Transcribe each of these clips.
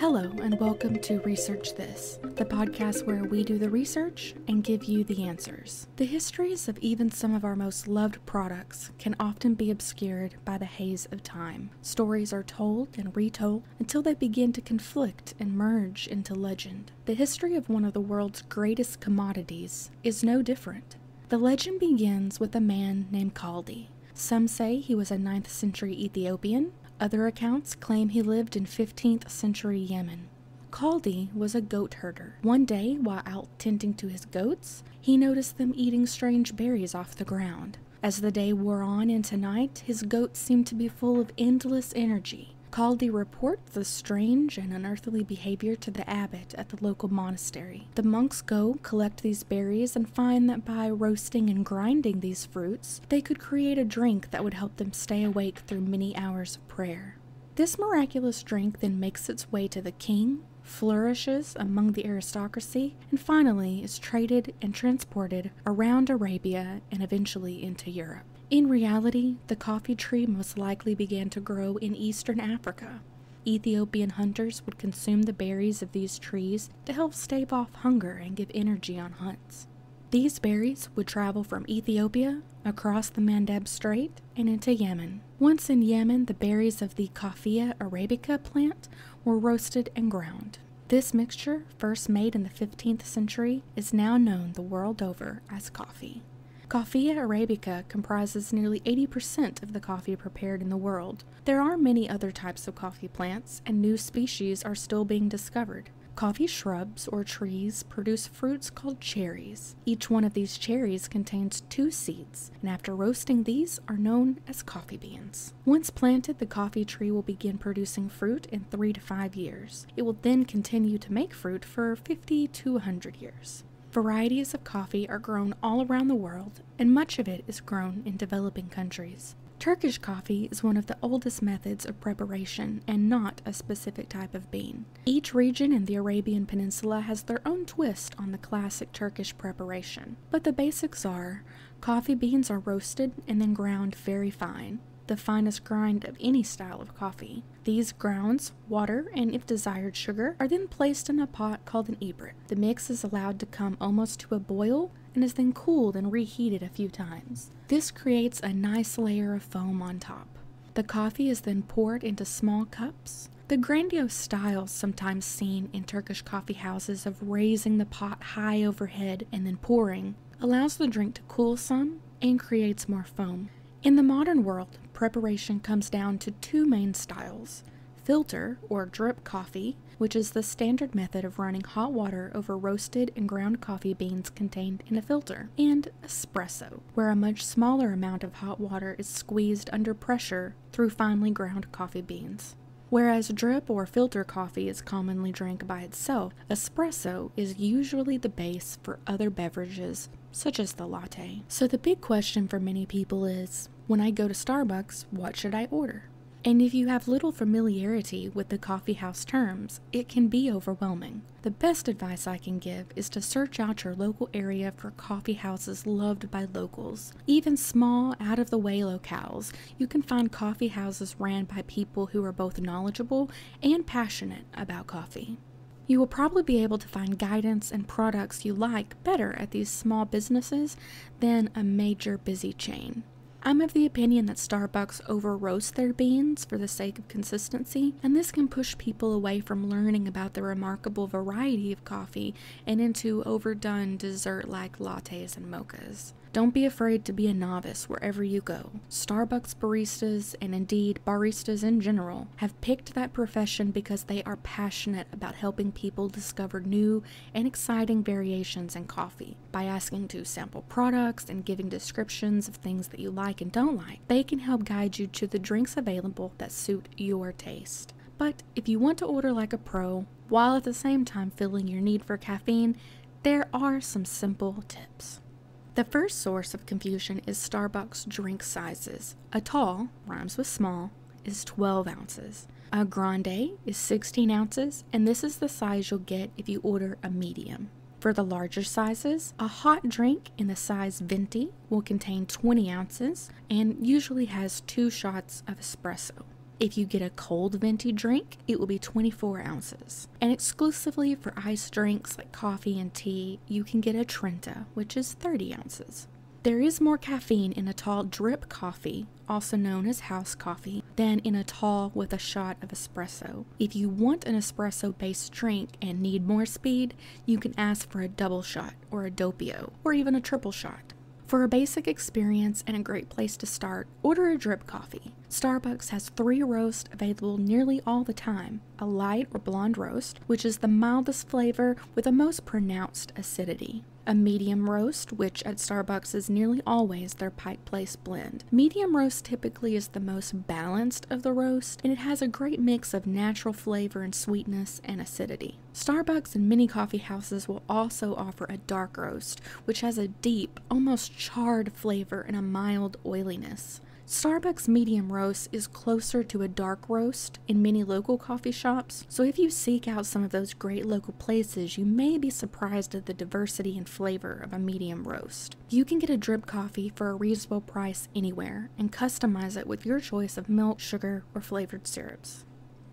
Hello, and welcome to Research This, the podcast where we do the research and give you the answers. The histories of even some of our most loved products can often be obscured by the haze of time. Stories are told and retold until they begin to conflict and merge into legend. The history of one of the world's greatest commodities is no different. The legend begins with a man named Kaldi. Some say he was a 9th century Ethiopian, other accounts claim he lived in 15th century Yemen. Kaldi was a goat herder. One day, while out tending to his goats, he noticed them eating strange berries off the ground. As the day wore on into night, his goats seemed to be full of endless energy. Kaldi reports the strange and unearthly behavior to the abbot at the local monastery. The monks go collect these berries and find that by roasting and grinding these fruits, they could create a drink that would help them stay awake through many hours of prayer. This miraculous drink then makes its way to the king, flourishes among the aristocracy, and finally is traded and transported around Arabia and eventually into Europe. In reality, the coffee tree most likely began to grow in eastern Africa. Ethiopian hunters would consume the berries of these trees to help stave off hunger and give energy on hunts. These berries would travel from Ethiopia across the Mandeb Strait and into Yemen. Once in Yemen, the berries of the Coffea arabica plant were roasted and ground. This mixture, first made in the 15th century, is now known the world over as coffee. Coffea arabica comprises nearly 80% of the coffee prepared in the world. There are many other types of coffee plants, and new species are still being discovered. Coffee shrubs or trees produce fruits called cherries. Each one of these cherries contains two seeds, and after roasting these are known as coffee beans. Once planted, the coffee tree will begin producing fruit in 3 to 5 years. It will then continue to make fruit for 50 to 100 years. Varieties of coffee are grown all around the world, and much of it is grown in developing countries. Turkish coffee is one of the oldest methods of preparation and not a specific type of bean. Each region in the Arabian Peninsula has their own twist on the classic Turkish preparation, but the basics are coffee beans are roasted and then ground very fine the finest grind of any style of coffee. These grounds, water, and if desired sugar are then placed in a pot called an ibrik. The mix is allowed to come almost to a boil and is then cooled and reheated a few times. This creates a nice layer of foam on top. The coffee is then poured into small cups. The grandiose style sometimes seen in Turkish coffee houses of raising the pot high overhead and then pouring allows the drink to cool some and creates more foam. In the modern world, preparation comes down to two main styles filter or drip coffee, which is the standard method of running hot water over roasted and ground coffee beans contained in a filter, and espresso, where a much smaller amount of hot water is squeezed under pressure through finely ground coffee beans. Whereas drip or filter coffee is commonly drank by itself, espresso is usually the base for other beverages such as the latte. So the big question for many people is when I go to Starbucks, what should I order? And if you have little familiarity with the coffee house terms, it can be overwhelming. The best advice I can give is to search out your local area for coffee houses loved by locals. Even small, out of the way locales, you can find coffee houses ran by people who are both knowledgeable and passionate about coffee. You will probably be able to find guidance and products you like better at these small businesses than a major busy chain. I'm of the opinion that Starbucks over roast their beans for the sake of consistency, and this can push people away from learning about the remarkable variety of coffee and into overdone dessert like lattes and mochas. Don't be afraid to be a novice wherever you go. Starbucks baristas, and indeed baristas in general, have picked that profession because they are passionate about helping people discover new and exciting variations in coffee. By asking to sample products and giving descriptions of things that you like and don't like, they can help guide you to the drinks available that suit your taste. But if you want to order like a pro, while at the same time filling your need for caffeine, there are some simple tips. The first source of confusion is Starbucks drink sizes. A tall, rhymes with small, is 12 ounces. A grande is 16 ounces, and this is the size you'll get if you order a medium. For the larger sizes, a hot drink in the size venti will contain 20 ounces and usually has two shots of espresso. If you get a cold venti drink, it will be 24 ounces. And exclusively for iced drinks like coffee and tea, you can get a Trenta, which is 30 ounces. There is more caffeine in a tall drip coffee, also known as house coffee, than in a tall with a shot of espresso. If you want an espresso based drink and need more speed, you can ask for a double shot or a doppio, or even a triple shot. For a basic experience and a great place to start, order a drip coffee. Starbucks has three roasts available nearly all the time a light or blonde roast, which is the mildest flavor with the most pronounced acidity. A medium roast, which at Starbucks is nearly always their Pike Place blend. Medium roast typically is the most balanced of the roast, and it has a great mix of natural flavor and sweetness and acidity. Starbucks and many coffee houses will also offer a dark roast, which has a deep, almost charred flavor and a mild oiliness. Starbucks medium roast is closer to a dark roast in many local coffee shops, so if you seek out some of those great local places, you may be surprised at the diversity and flavor of a medium roast. You can get a drip coffee for a reasonable price anywhere and customize it with your choice of milk, sugar, or flavored syrups.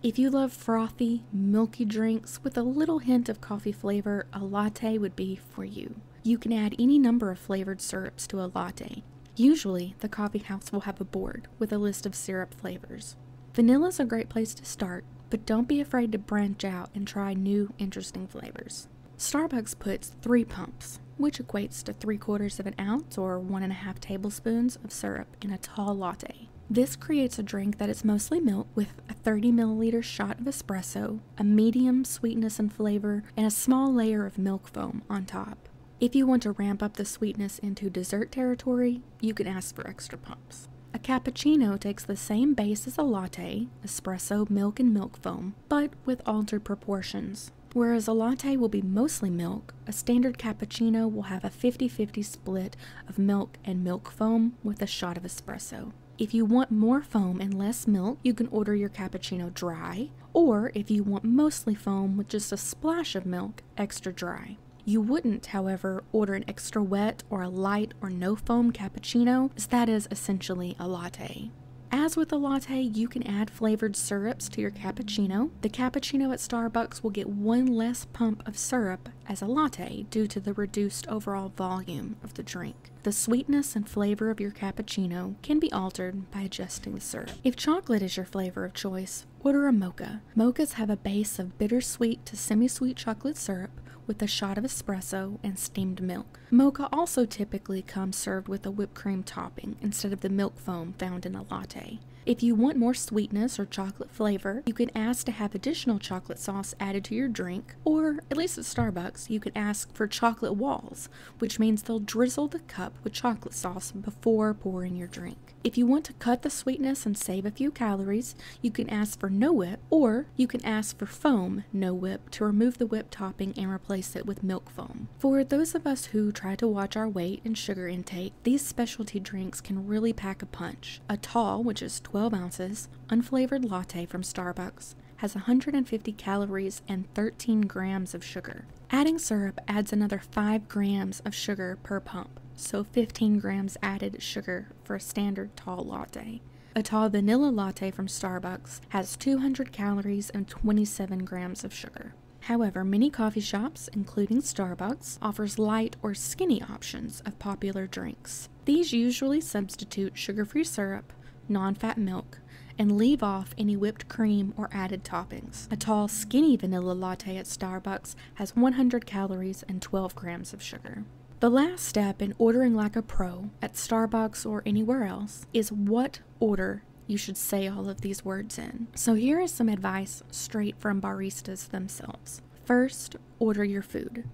If you love frothy, milky drinks with a little hint of coffee flavor, a latte would be for you. You can add any number of flavored syrups to a latte, Usually, the coffee house will have a board with a list of syrup flavors. Vanilla is a great place to start, but don't be afraid to branch out and try new, interesting flavors. Starbucks puts three pumps, which equates to three quarters of an ounce or one and a half tablespoons of syrup in a tall latte. This creates a drink that is mostly milk with a 30 milliliter shot of espresso, a medium sweetness and flavor, and a small layer of milk foam on top. If you want to ramp up the sweetness into dessert territory, you can ask for extra pumps. A cappuccino takes the same base as a latte, espresso, milk, and milk foam, but with altered proportions. Whereas a latte will be mostly milk, a standard cappuccino will have a 50 50 split of milk and milk foam with a shot of espresso. If you want more foam and less milk, you can order your cappuccino dry, or if you want mostly foam with just a splash of milk, extra dry. You wouldn't, however, order an extra wet or a light or no foam cappuccino, as that is essentially a latte. As with a latte, you can add flavored syrups to your cappuccino. The cappuccino at Starbucks will get one less pump of syrup as a latte due to the reduced overall volume of the drink. The sweetness and flavor of your cappuccino can be altered by adjusting the syrup. If chocolate is your flavor of choice, order a mocha. Mochas have a base of bittersweet to semi sweet chocolate syrup with a shot of espresso and steamed milk. Mocha also typically comes served with a whipped cream topping instead of the milk foam found in a latte. If you want more sweetness or chocolate flavor, you can ask to have additional chocolate sauce added to your drink, or at least at Starbucks, you can ask for chocolate walls, which means they'll drizzle the cup with chocolate sauce before pouring your drink. If you want to cut the sweetness and save a few calories, you can ask for no whip, or you can ask for foam no whip to remove the whip topping and replace it with milk foam. For those of us who try to watch our weight and sugar intake, these specialty drinks can really pack a punch. A tall, which is 12 12 ounces, unflavored latte from Starbucks has 150 calories and 13 grams of sugar. Adding syrup adds another 5 grams of sugar per pump, so 15 grams added sugar for a standard tall latte. A tall vanilla latte from Starbucks has 200 calories and 27 grams of sugar. However, many coffee shops, including Starbucks, offers light or skinny options of popular drinks. These usually substitute sugar-free syrup non fat milk, and leave off any whipped cream or added toppings. A tall, skinny vanilla latte at Starbucks has 100 calories and 12 grams of sugar. The last step in ordering like a pro at Starbucks or anywhere else is what order you should say all of these words in. So here is some advice straight from baristas themselves. First, order your food.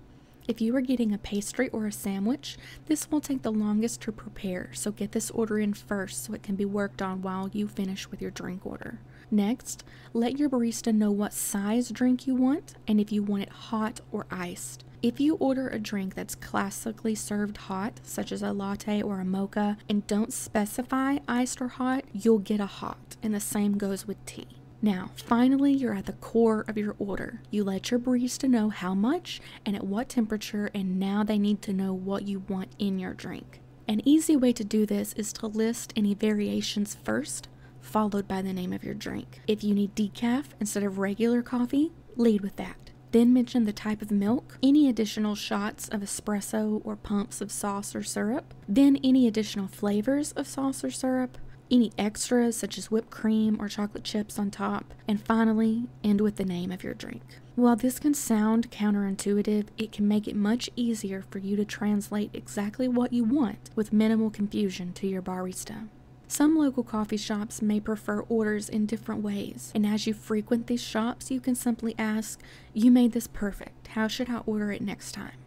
If you are getting a pastry or a sandwich, this will take the longest to prepare, so get this order in first so it can be worked on while you finish with your drink order. Next, let your barista know what size drink you want and if you want it hot or iced. If you order a drink that's classically served hot, such as a latte or a mocha, and don't specify iced or hot, you'll get a hot, and the same goes with tea. Now, finally, you're at the core of your order. You let your barista know how much and at what temperature, and now they need to know what you want in your drink. An easy way to do this is to list any variations first, followed by the name of your drink. If you need decaf instead of regular coffee, lead with that. Then mention the type of milk, any additional shots of espresso or pumps of sauce or syrup, then any additional flavors of sauce or syrup, any extras such as whipped cream or chocolate chips on top, and finally, end with the name of your drink. While this can sound counterintuitive, it can make it much easier for you to translate exactly what you want with minimal confusion to your barista. Some local coffee shops may prefer orders in different ways, and as you frequent these shops, you can simply ask, You made this perfect. How should I order it next time?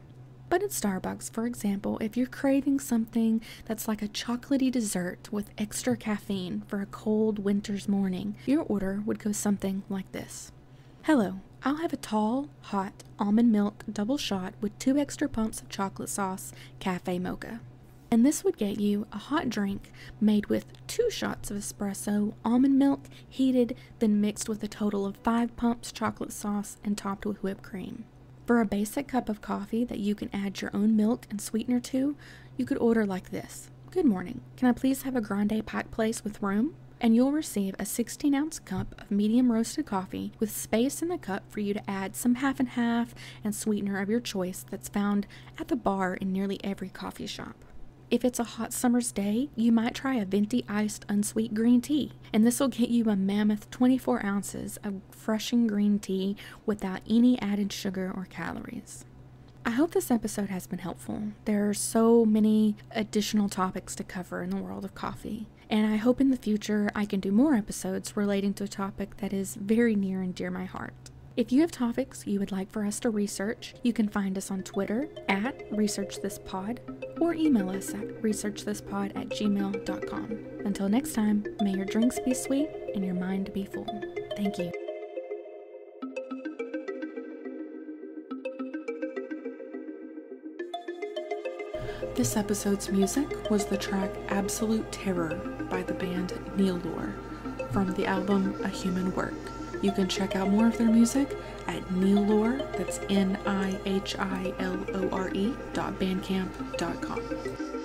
But at Starbucks, for example, if you're craving something that's like a chocolatey dessert with extra caffeine for a cold winter's morning, your order would go something like this Hello, I'll have a tall, hot almond milk double shot with two extra pumps of chocolate sauce, cafe mocha. And this would get you a hot drink made with two shots of espresso, almond milk, heated, then mixed with a total of five pumps chocolate sauce and topped with whipped cream. For a basic cup of coffee that you can add your own milk and sweetener to, you could order like this Good morning. Can I please have a grande Pike Place with room? And you'll receive a 16 ounce cup of medium roasted coffee with space in the cup for you to add some half and half and sweetener of your choice that's found at the bar in nearly every coffee shop. If it's a hot summer's day, you might try a venti iced unsweet green tea, and this will get you a mammoth 24 ounces of refreshing green tea without any added sugar or calories. I hope this episode has been helpful. There are so many additional topics to cover in the world of coffee, and I hope in the future I can do more episodes relating to a topic that is very near and dear my heart. If you have topics you would like for us to research, you can find us on Twitter at ResearchThisPod or email us at researchthispod at gmail.com. Until next time, may your drinks be sweet and your mind be full. Thank you. This episode's music was the track Absolute Terror by the band Nihilore from the album A Human Work. You can check out more of their music at Nihilore, that's N I H I L O R E, dot bandcamp.com.